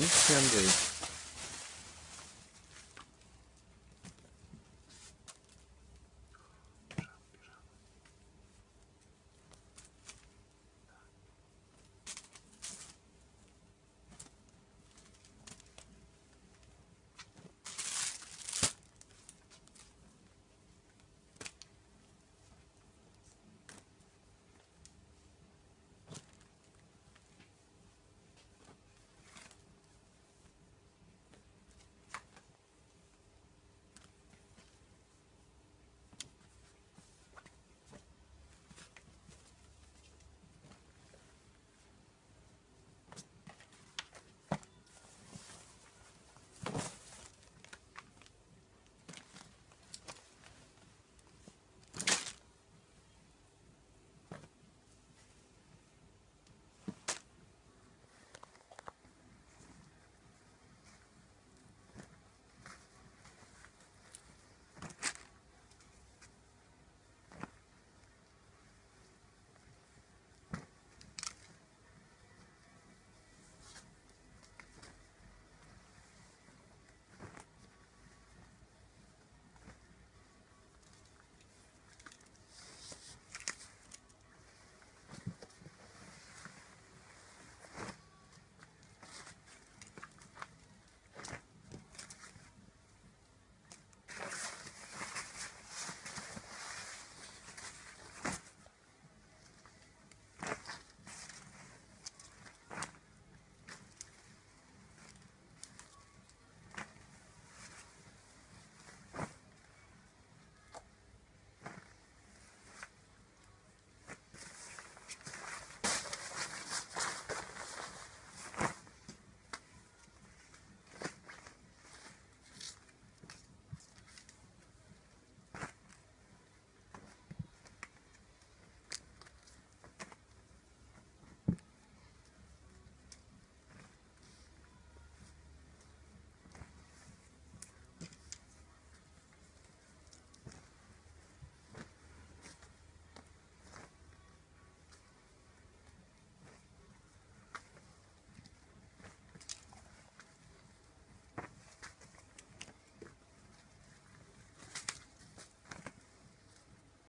음, 미스티한데.